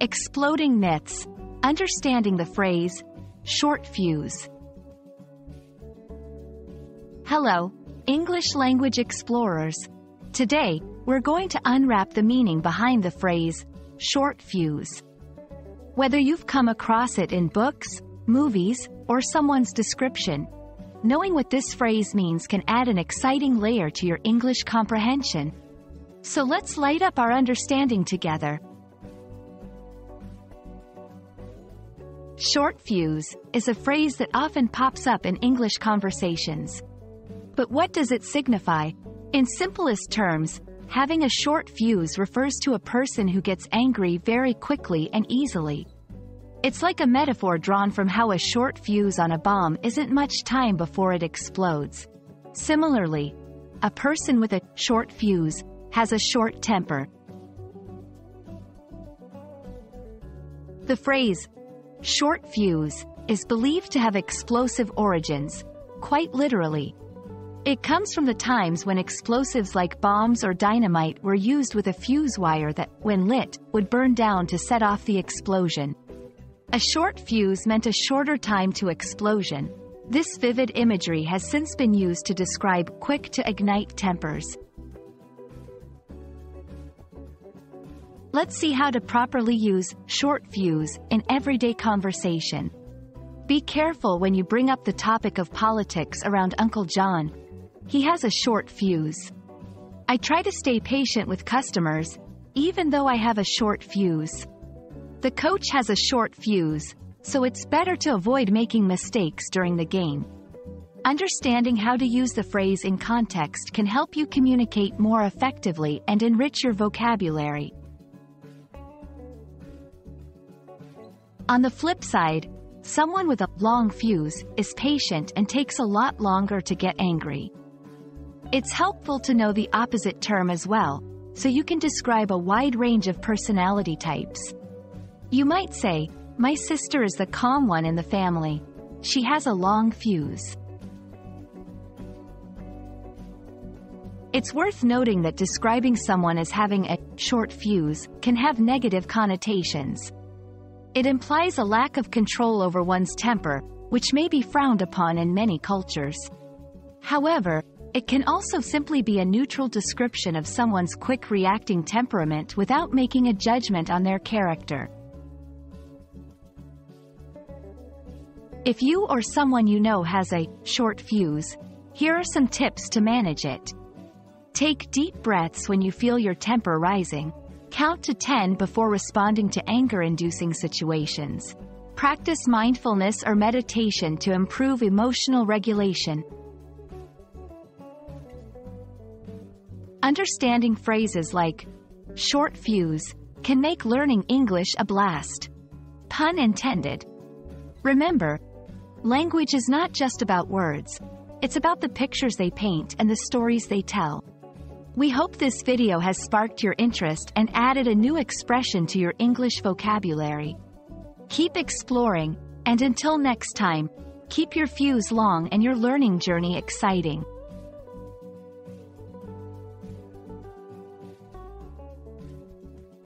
Exploding myths. Understanding the phrase, short fuse. Hello, English language explorers. Today, we're going to unwrap the meaning behind the phrase, short fuse. Whether you've come across it in books, movies, or someone's description, knowing what this phrase means can add an exciting layer to your English comprehension. So let's light up our understanding together. Short fuse is a phrase that often pops up in English conversations. But what does it signify? In simplest terms, having a short fuse refers to a person who gets angry very quickly and easily. It's like a metaphor drawn from how a short fuse on a bomb isn't much time before it explodes. Similarly, a person with a short fuse has a short temper. The phrase Short fuse is believed to have explosive origins, quite literally. It comes from the times when explosives like bombs or dynamite were used with a fuse wire that, when lit, would burn down to set off the explosion. A short fuse meant a shorter time to explosion. This vivid imagery has since been used to describe quick-to-ignite tempers. Let's see how to properly use short fuse in everyday conversation. Be careful when you bring up the topic of politics around Uncle John. He has a short fuse. I try to stay patient with customers, even though I have a short fuse. The coach has a short fuse, so it's better to avoid making mistakes during the game. Understanding how to use the phrase in context can help you communicate more effectively and enrich your vocabulary. On the flip side, someone with a long fuse is patient and takes a lot longer to get angry. It's helpful to know the opposite term as well, so you can describe a wide range of personality types. You might say, my sister is the calm one in the family. She has a long fuse. It's worth noting that describing someone as having a short fuse can have negative connotations. It implies a lack of control over one's temper, which may be frowned upon in many cultures. However, it can also simply be a neutral description of someone's quick reacting temperament without making a judgment on their character. If you or someone you know has a short fuse, here are some tips to manage it. Take deep breaths when you feel your temper rising, Count to 10 before responding to anger-inducing situations. Practice mindfulness or meditation to improve emotional regulation. Understanding phrases like short fuse can make learning English a blast. Pun intended. Remember, language is not just about words. It's about the pictures they paint and the stories they tell. We hope this video has sparked your interest and added a new expression to your English vocabulary. Keep exploring, and until next time, keep your fuse long and your learning journey exciting.